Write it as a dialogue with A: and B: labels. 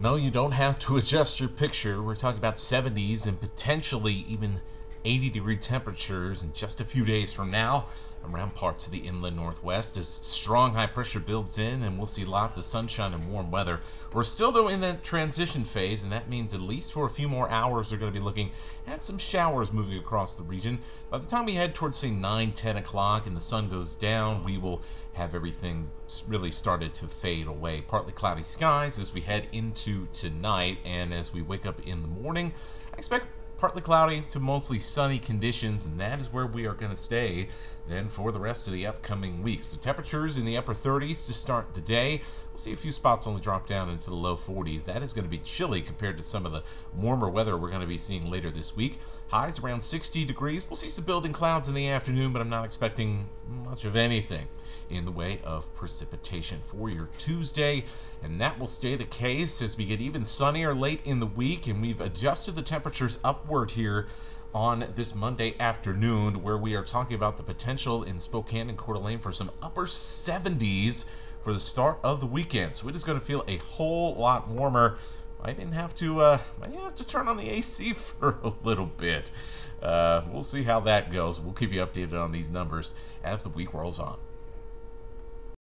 A: No, you don't have to adjust your picture. We're talking about 70s and potentially even 80 degree temperatures in just a few days from now around parts of the inland northwest as strong high pressure builds in and we'll see lots of sunshine and warm weather. We're still though in that transition phase and that means at least for a few more hours we're going to be looking at some showers moving across the region. By the time we head towards say 9, 10 o'clock and the sun goes down, we will have everything really started to fade away. Partly cloudy skies as we head into tonight and as we wake up in the morning. I expect partly cloudy to mostly sunny conditions, and that is where we are going to stay then for the rest of the upcoming weeks. The temperatures in the upper 30s to start the day. We'll see a few spots only drop down into the low 40s. That is going to be chilly compared to some of the warmer weather we're going to be seeing later this week. Highs around 60 degrees. We'll see some building clouds in the afternoon, but I'm not expecting much of anything in the way of precipitation for your Tuesday. And that will stay the case as we get even sunnier late in the week. And we've adjusted the temperatures upward here on this Monday afternoon, where we are talking about the potential in Spokane and Coeur d'Alene for some upper 70s for the start of the weekend. So it is going to feel a whole lot warmer. I didn't have to. Uh, I didn't have to turn on the AC for a little bit. Uh, we'll see how that goes. We'll keep you updated on these numbers as the week rolls on.